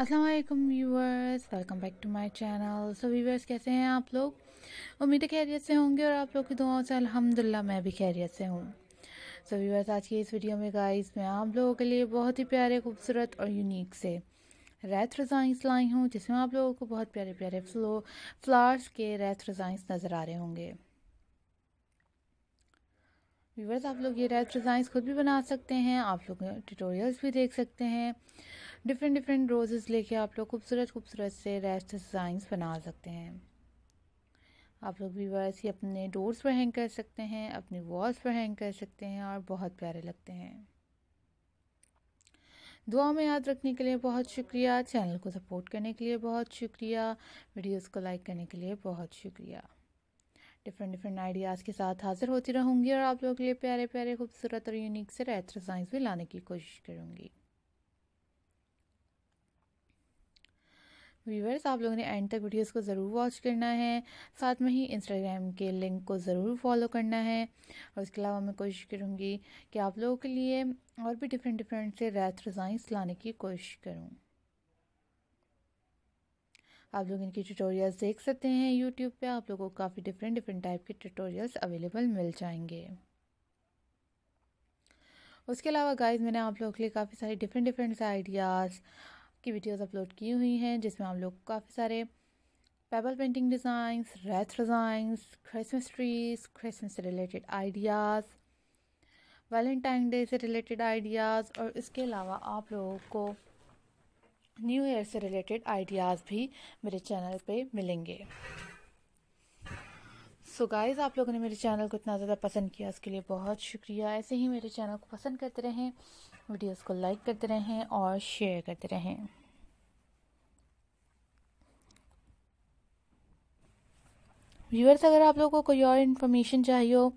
अस्सलाम वालेकुम viewers welcome back to my channel so viewers कैसे हैं आप लोग? उम्मीद खैरियत से होंगे और आप लोग की दुआओं से अल्हम्दुलिल्लाह, मैं भी खैरियत से हूँ। सो व्यूअर्स आज की इस वीडियो में गाइस मैं आप लोगों के लिए बहुत ही प्यारे, खूबसूरत और यूनिक से रेथ रजाइंस लाई हूँ, जिसमें आप लोगों को बहुत प्यारे प्यारे फ्लो फ्लावर्स के रेथ रजाइंस नज़र आ रहे होंगे। व्यूवर्स आप लोग ये रेड डिज़ाइंस खुद भी बना सकते हैं आप लोग ट्यूटोरियल्स भी देख सकते हैं डिफरेंट डिफरेंट रोजेस लेके आप लोग खूबसूरत खूबसूरत से रेड डिज़ाइंस बना सकते हैं आप लोग व्यूवर्स ये अपने डोर्स पर हैंग कर सकते हैं अपनी वॉल्स पर हैंग कर सकते हैं और बहुत प्यारे लगते हैं दुआ में याद रखने के लिए बहुत शुक्रिया चैनल को सपोर्ट करने के लिए बहुत शुक्रिया वीडियोस को लाइक करने के लिए बहुत शुक्रिया डिफरेंट डिफरेंट आइडियाज़ के साथ हाजिर होती रहूँगी और आप लोगों के लिए प्यारे प्यारे, खूबसूरत और यूनिक से रेट्रो साइंस भी लाने की कोशिश करूँगी। व्यूवर्स आप लोगों ने एंड तक वीडियोस को ज़रूर वॉच करना है। साथ में ही इंस्टाग्राम के लिंक को ज़रूर फॉलो करना है। और इसके अलावा मैं कोशिश करूँगी कि आप लोगों के लिए और भी डिफरेंट डिफरेंट से रेथ डिज़ाइंस लाने की कोशिश करूँ। आप लोग इनकी ट्यूटोरियल्स देख सकते हैं यूट्यूब पे। आप लोगों को काफ़ी डिफरेंट डिफरेंट टाइप के ट्यूटोरियल्स अवेलेबल मिल जाएँगे। उसके अलावा गाइस मैंने आप लोगों के लिए काफ़ी सारे डिफरेंट डिफरेंट आइडियाज़ की वीडियोस अपलोड की हुई हैं, जिसमें आप लोग काफ़ी सारे pebble painting designs wreath designs Christmas trees Christmas से रिलेटेड आइडियाज़ वैलेंटाइन डे से रिलेटेड आइडियाज़ और इसके अलावा आप लोगों को न्यू ईयर से रिलेटेड आइडियाज़ भी मेरे चैनल पे मिलेंगे। सो so गाइस आप लोगों ने मेरे चैनल को इतना ज़्यादा पसंद किया, उसके लिए बहुत शुक्रिया। ऐसे ही मेरे चैनल को पसंद करते रहें वीडियोस को लाइक करते रहें और शेयर करते रहें। व्यूअर्स अगर आप लोगों को कोई और इन्फॉर्मेशन चाहिए हो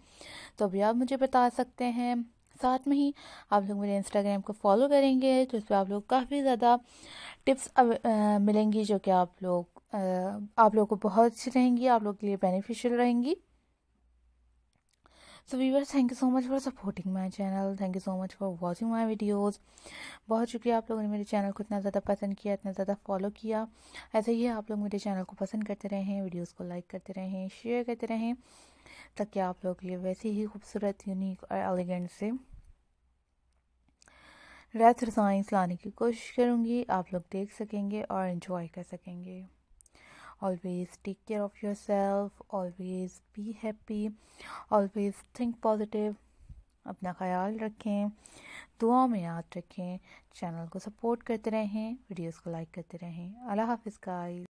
तो भी आप मुझे बता सकते हैं। साथ में ही आप लोग मेरे इंस्टाग्राम को फॉलो करेंगे तो इस पर आप लोग काफ़ी ज़्यादा टिप्स मिलेंगी जो कि आप लोग आप लोग को बहुत अच्छी रहेंगी, आप लोग के लिए बेनिफिशियल रहेंगी। So viewers thank you so much for supporting my channel thank you so much for watching my videos बहुत शुक्रिया, आप लोगों ने मेरे चैनल को इतना ज़्यादा पसंद किया, इतना ज़्यादा फॉलो किया। ऐसे ही आप लोग मेरे चैनल को पसंद करते रहें वीडियोज़ को लाइक करते रहें शेयर करते रहें, ताकि आप लोग के लिए वैसे ही खूबसूरत यूनिक और एलिगेंट से रेथ साइंस लाने की कोशिश करूँगी। आप लोग देख सकेंगे और इन्जॉय कर सकेंगे। Take care of yourself always be happy always think positive अपना ख्याल रखें. दुआ में याद रखें. चैनल को सपोर्ट करते रहें. वीडियोस को लाइक करते रहें. अल्लाह हाफिज़ गाइस